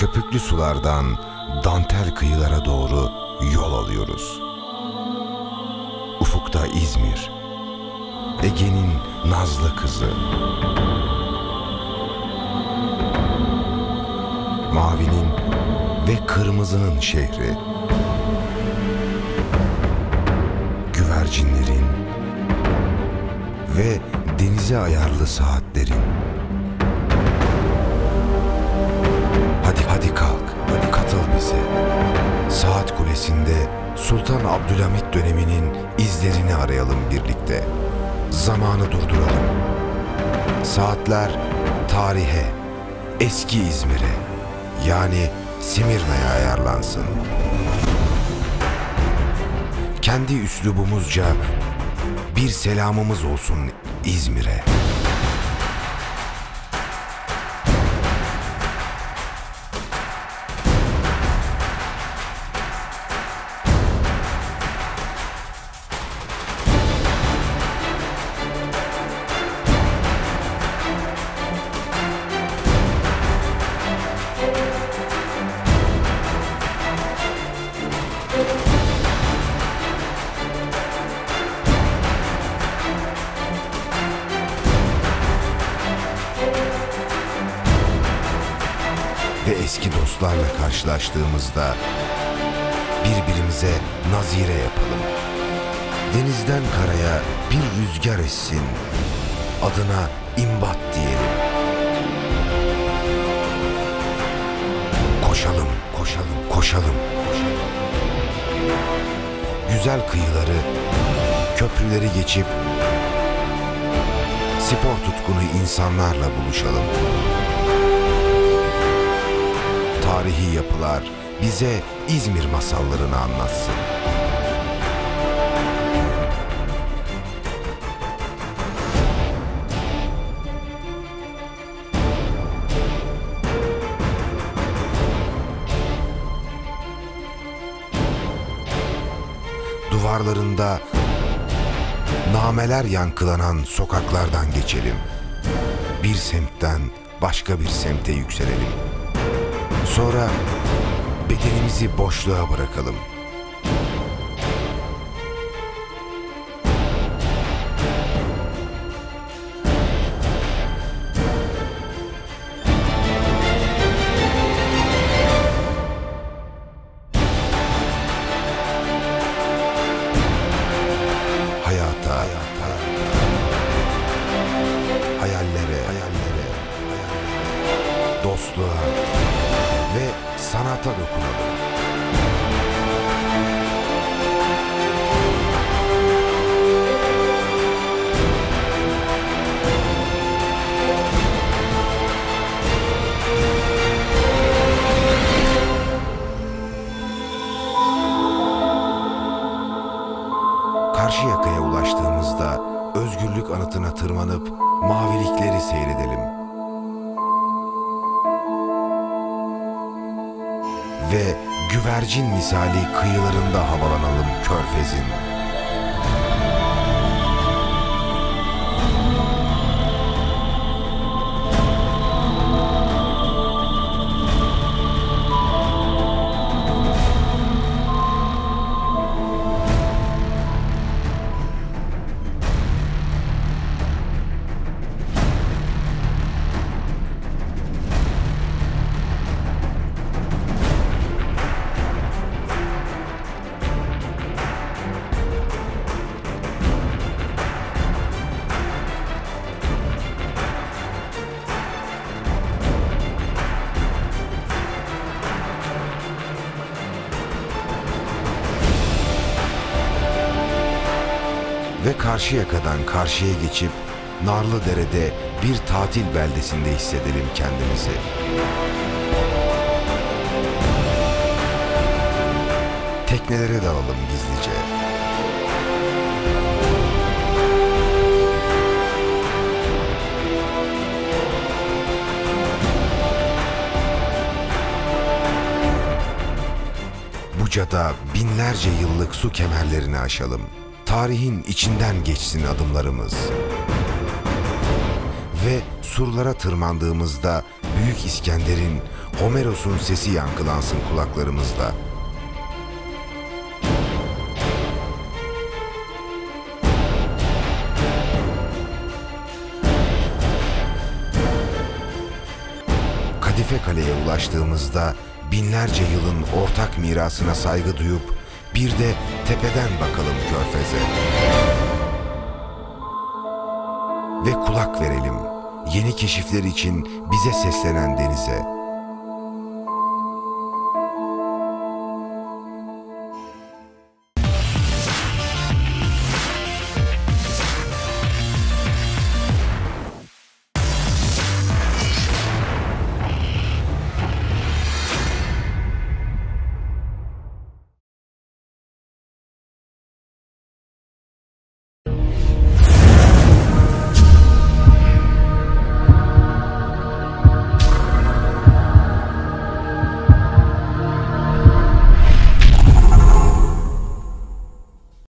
köpüklü sulardan dantel kıyılara doğru yol alıyoruz. Ufukta İzmir, Ege'nin nazlı kızı. Mavinin ve kırmızının şehri. Güvercinlerin ve denize ayarlı saatlerin. Hadi hadi kalk, hadi katıl bize. Saat Kulesi'nde Sultan Abdülhamit döneminin izlerini arayalım birlikte. Zamanı durduralım. Saatler tarihe, eski İzmir'e, yani Simirna'ya ayarlansın. Kendi üslubumuzca bir selamımız olsun İzmir'e. Eski dostlarla karşılaştığımızda birbirimize nazire yapalım. Denizden karaya bir rüzgar essin, adına imbat diyelim. Koşalım, koşalım, koşalım, koşalım. Güzel kıyıları, köprüleri geçip spor tutkunu insanlarla buluşalım tarihi yapılar bize İzmir masallarını anlatsın. Duvarlarında nameler yankılanan sokaklardan geçelim. Bir semtten başka bir semte yükselelim. Sonra bedenimizi boşluğa bırakalım. Sanata dokunalım. Karşıyaka'ya ulaştığımızda özgürlük anıtına tırmanıp mavilikleri seyredelim. Güvercin misali kıyılarında havalanalım körfezin. Ve Karşıyaka'dan karşıya geçip Narlıdere'de bir tatil beldesinde hissedelim kendimizi. Teknelere dalalım gizlice. Buca'da binlerce yıllık su kemerlerini aşalım. Tarihin içinden geçsin adımlarımız. Ve surlara tırmandığımızda Büyük İskender'in Homeros'un sesi yankılansın kulaklarımızda. Kadife Kale'ye ulaştığımızda binlerce yılın ortak mirasına saygı duyup bir de tepeden bakalım körfeze. Ve kulak verelim yeni keşifler için bize seslenen denize.